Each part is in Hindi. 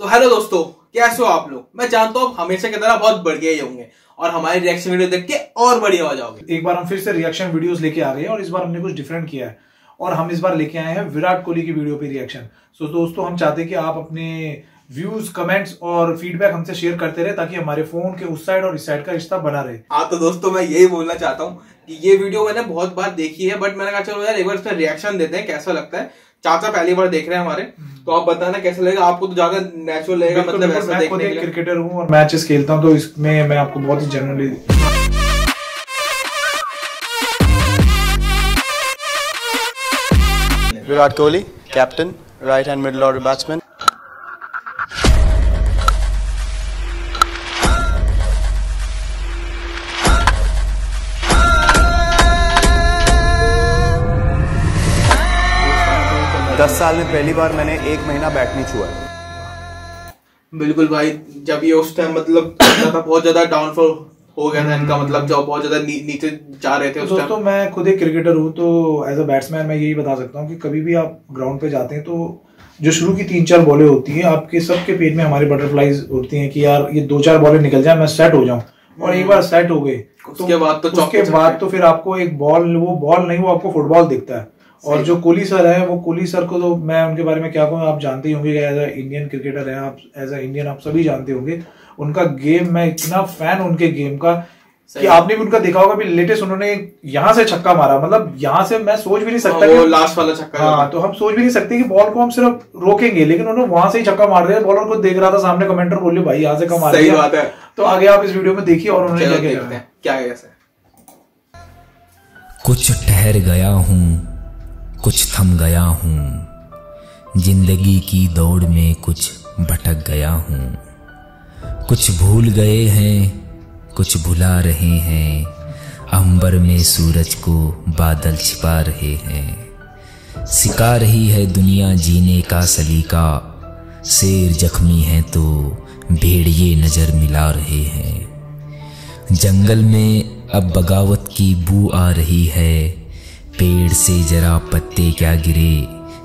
तो हेलो दोस्तों कैसे हो आप लोग? मैं जानता हूँ हमेशा की तरह बहुत बढ़िया ही होंगे और हमारी रिएक्शन वीडियो देख के और बढ़िया हो जाओगे। एक बार हम फिर से रिएक्शन वीडियोस लेके आ रहे हैं और इस बार हमने कुछ डिफरेंट किया है और हम इस बार लेके आए हैं विराट कोहली की वीडियो पे रिएक्शन सो दोस्तों हम चाहते हैं कि आप अपने व्यूज़ कमेंट्स और फीडबैक हमसे शेयर करते रहे ताकि हमारे फ़ोन के उस साइड और इस साइड का रिश्ता बना रहे। हाँ तो दोस्तों मैं यही बोलना चाहता हूँ कि ये वीडियो मैंने बहुत बार देखी है बट मैंने कहा चलो यार एक बार इसका रिएक्शन देते हैं कैसा लगता है? चाचा पहली बार देख रहे हैं हमारे। तो आप बताना कैसा लगेगा आपको तो ज़्यादा नेचुरल लगेगा मतलब ऐसा मैं देखने के लिए क्रिकेटर हूँ और मैचेस खेलता हूँ तो इसमें मैं आपको बहुत ही generally Virat Kohli captain right hand middle order batsman. दस साल में पहली बार मैंने एक महीना बैट नहीं छुआ। बिल्कुल भाई जब ये उस टाइम मतलब बहुत ज़्यादा डाउनफॉल हो गया था इनका मतलब जब बहुत ज़्यादा नी, नीचे जा रहे थे उस दोस्तों टाइम मैं खुद एक क्रिकेटर हूँ तो एज अ बैट्समैन मैं यही बता सकता हूँ कि कभी भी आप ग्राउंड पे जाते हैं तो जो शुरू की तीन चार बॉलें होती हैं आपके सबके पेट में हमारे बटरफ्लाईज होती हैं कि यार ये दो चार बॉलें निकल जाए मैं सेट हो जाऊँ। और एक बार सेट हो गए उसके बाद तो उसके बाद तो फिर आपको एक बॉल वो बॉल नहीं वो आपको फुटबॉल दिखता है। और जो कोहली सर है वो कोहली सर को तो मैं उनके बारे में क्या कहूँ आप जानते ही होंगे एज अ इंडियन क्रिकेटर है आप एज अ इंडियन आप सभी जानते होंगे। उनका गेम मैं इतना फ़ैन उनके गेम का कि आपने भी उनका देखा होगा भी लेटेस्ट उन्होंने यहाँ से छक्का मारा। मतलब यहाँ से मैं सोच भी नहीं सकता वो कि लास्ट वाला छक्का हाँ तो हम सोच भी नहीं सकते कि बॉल को हम सिर्फ़ रोकेंगे लेकिन उन्होंने वहाँ से ही छक्का मार दिया। बॉलर को देख रहा था सामने कमेंटर बोले भाई यहाँ से कम मार सही बात है। तो आगे आप इस वीडियो में देखिए और उन्होंने क्या क्या। हैं है कुछ ठहर गया हूँ कुछ थम गया हूँ। ज़िंदगी की दौड़ में कुछ भटक गया हूँ। कुछ भूल गए हैं, कुछ भुला रहे हैं। अंबर में सूरज को बादल छिपा रहे हैं। सिखा रही है दुनिया जीने का सलीका। शेर जख्मी है तो भेड़िए नज़र मिला रहे हैं। जंगल में अब बगावत की बू आ रही है। पेड़ से जरा पत्ते क्या गिरे?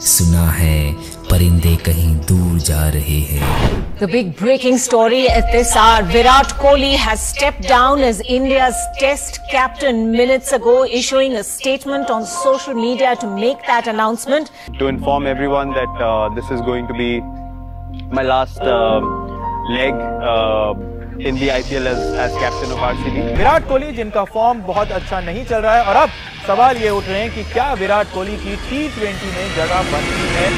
सुना है परिंदे कहीं दूर जा रहे हैं। The big breaking story at this hour Virat Kohli has step down as India's test captain minutes ago issuing statement on social media to make that announcement to inform everyone that this is going to be my last leg in the IPL as, as captain of RCB. Virat Kohli जिनका फॉर्म बहुत अच्छा नहीं चल रहा है और अब सवाल ये उठ रहे हैं कि क्या विराट कोहली की टी ट्वेंटी में जगह बनती है?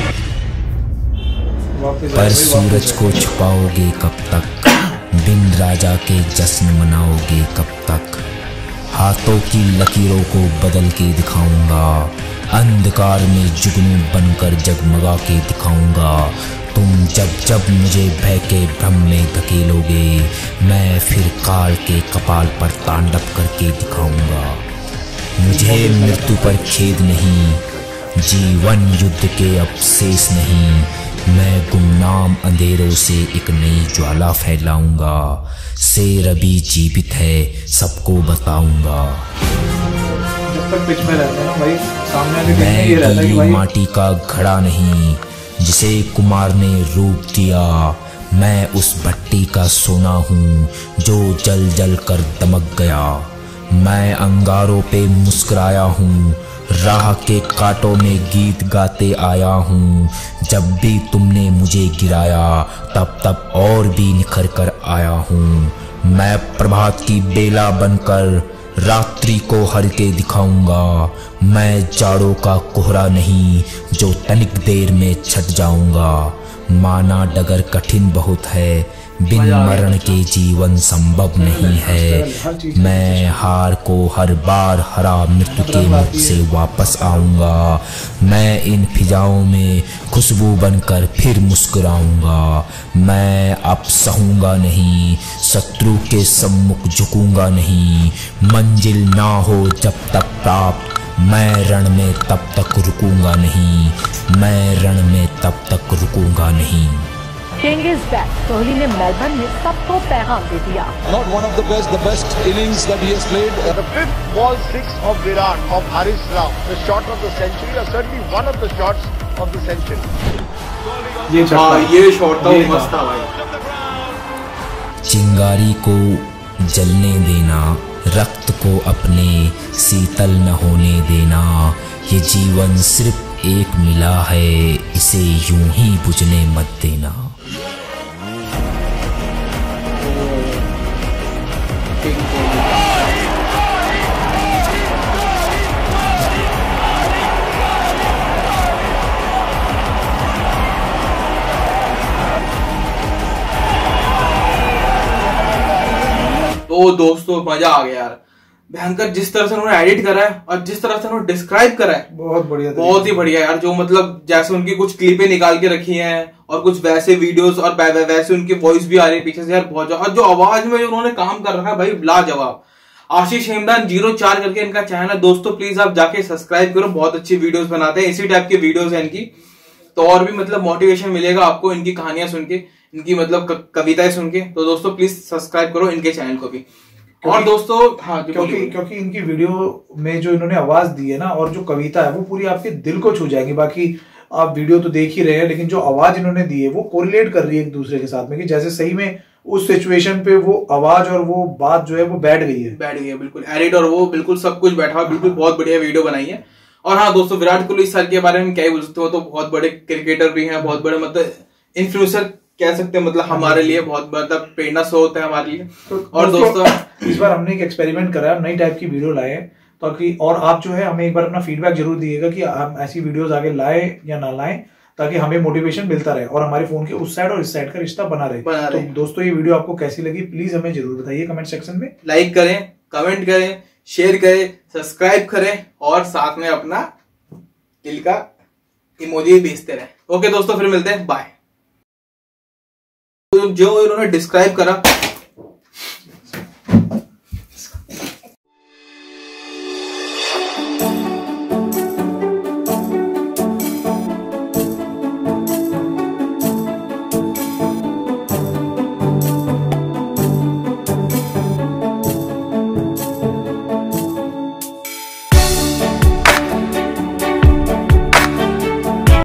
पर सूरज को छुपाओगे कब तक? बिन राजा के जश्न मनाओगे कब तक? हाथों की लकीरों को बदल के दिखाऊँगा। अंधकार में जुगनू बनकर जगमगा के दिखाऊँगा। तुम जब जब मुझे भय के भ्रम में धकेलोगे मैं फिर काल के कपाल पर तांडव करके दिखाऊँगा। मुझे मृत्यु पर खेद नहीं जीवन युद्ध के अवशेष नहीं मैं गुमनाम अंधेरों से एक नई ज्वाला फैलाऊँगा। शेर अभी जीवित है सबको बताऊँगा। जब तक पिच में रहते हैं ना भाई सामने वाले मैं ये रहता है कि गीली भाई माटी का घड़ा नहीं जिसे कुमार ने रूप दिया। मैं उस भट्टी का सोना हूँ, जो जल जल कर दमक गया। मैं अंगारों पे मुस्कुराया हूँ, राह के कांटों में गीत गाते आया हूँ। जब भी तुमने मुझे गिराया, तब तब और भी निखर कर आया हूँ। मैं प्रभात की बेला बनकर रात्रि को हर के दिखाऊँगा। मैं जाड़ों का कोहरा नहीं जो तनिक देर में छट जाऊँगा। माना डगर कठिन बहुत है बिन मरण के जीवन संभव नहीं है। मैं हार को हर बार हरा मृत्यु के मुख से वापस आऊँगा। मैं इन फिजाओं में खुशबू बनकर फिर मुस्कुराऊँगा। मैं अब सहूँगा नहीं, शत्रु के सम्मुख झुकूँगा नहीं। मंजिल ना हो जब तक प्राप्त, मैं रण में तब तक रुकूँगा नहीं। मैं रण में तब तक रुकूँगा नहीं। King is back. कोहली ने मेलबर्न में सबको पैगाम दे दिया not one of the best, the best innings that he has played. The fifth ball six of Virat of Haris Rao, the shot of the century, or certainly one of the shots of the century. Kohli ये। हाँ ये शॉट था। मस्त था भाई चिंगारी को जलने देना रक्त को अपने शीतल न होने देना ये जीवन सिर्फ़ एक मिला है इसे यूँ ही बुझने मत देना तो दोस्तों मज़ा आ गया यार। भयंकर जिस तरह से उन्होंने एडिट करा है और जिस तरह से उन्होंने डिस्क्राइब करा है बहुत बढ़िया बहुत ही बढ़िया यार जो मतलब जैसे उनकी कुछ क्लिपें निकाल के रखी हैं और कुछ वैसे वीडियोस और वैसे उनकी वॉइस भी आ रही है पीछे से यार बहुत और जो आवाज़ में जो उन्होंने काम कर रखा है भाई लाजवाब। आशीष हेमदान ज़ीरो चार करके इनका चैनल है। दोस्तों प्लीज़ आप जाके सब्सक्राइब करो बहुत अच्छी वीडियोस बनाते हैं। इसी टाइप की वीडियोस है इनकी। तो और भी मतलब मोटिवेशन मिलेगा आपको इनकी कहानियाँ सुन के इनकी मतलब कविताएँ सुन के। तो दोस्तों प्लीज़ सब्सक्राइब करो इनके चैनल को भी। और दोस्तों हाँ क्योंकि क्योंकि इनकी वीडियो में जो इन्होंने आवाज़ दी है ना और जो कविता है वो पूरी आपके दिल को छू जाएगी। बाकी आप वीडियो तो देख ही रहे हैं लेकिन जो आवाज़ इन्होंने दी है वो कोरिलेट कर रही है एक दूसरे के साथ में कि जैसे सही में उस सिचुएशन पे वो आवाज़ और वो बात जो है वो बैठ गई है। बैठ गई है बिल्कुल। एडिट और वो बिल्कुल सब कुछ बैठा हुआ बिल्कुल बहुत बढ़िया वीडियो बनाई है। और हाँ दोस्तों विराट कोहली इस साल के बारे में क्या ही बोल सकते हो तो बहुत बड़े क्रिकेटर भी हैं बहुत बड़े मतलब इन्फ्लुएंसर कह सकते हैं मतलब हमारे लिए बहुत मतलब प्रेरणा स्रोत है हमारे लिए। और दोस्तों इस बार हमने एक एक्सपेरिमेंट करा नई टाइप की वीडियो लाए ताकि और आप जो है हमें एक बार अपना फीडबैक ज़रूर दिएगा कि हम ऐसी वीडियोस आगे लाए या ना लाएँ ताकि हमें मोटिवेशन मिलता रहे और हमारे फ़ोन के उस साइड और इस साइड का रिश्ता बना रहे। बना तो दोस्तों ये वीडियो आपको कैसी लगी प्लीज़ हमें ज़रूर बताइए कमेंट सेक्शन में। लाइक करें कमेंट करें शेयर करें सब्सक्राइब करें और साथ में अपना दिल का इमोजी भेजते रहे। ओके दोस्तों फिर मिलते हैं। बाय जो इन्होंने डिस्क्राइब करा